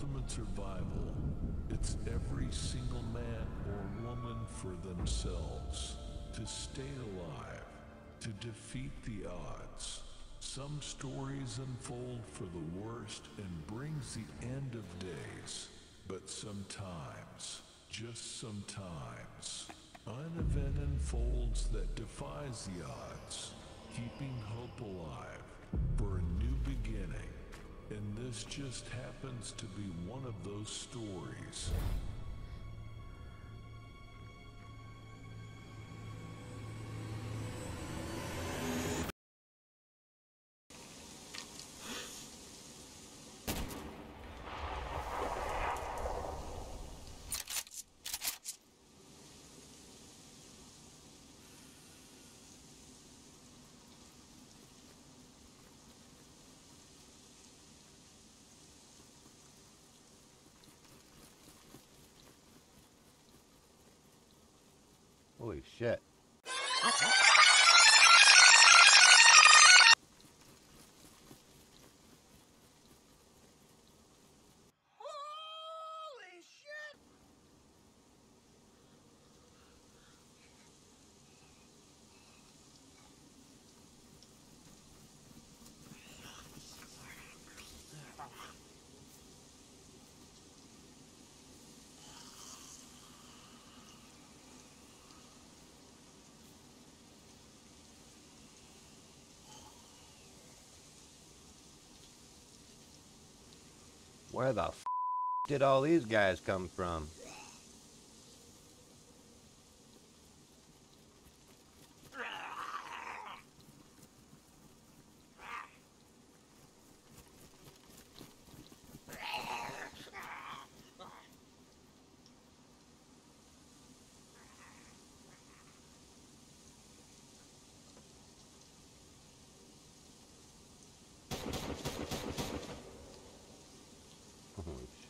ultimate survival. It's every single man or woman for themselves to stay alive, to defeat the odds. Some stories unfold for the worst and brings the end of days. But sometimes, just sometimes, an event unfolds that defies the odds, keeping hope this just happens to be one of those stories. Shit. Where the f did all these guys come from?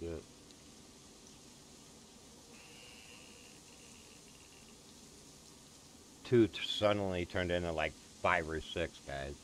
Shit. Two suddenly turned into like five or six guys.